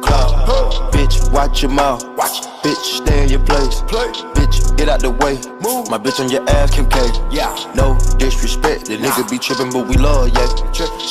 cloud. Bitch, watch your mouth. Watch. Bitch, stay in your place. Play. Bitch, get out the way. Move. My bitch on your ass, Kim K. Yeah. No disrespect, the nigga be trippin', but we love, yeah. Trippin'.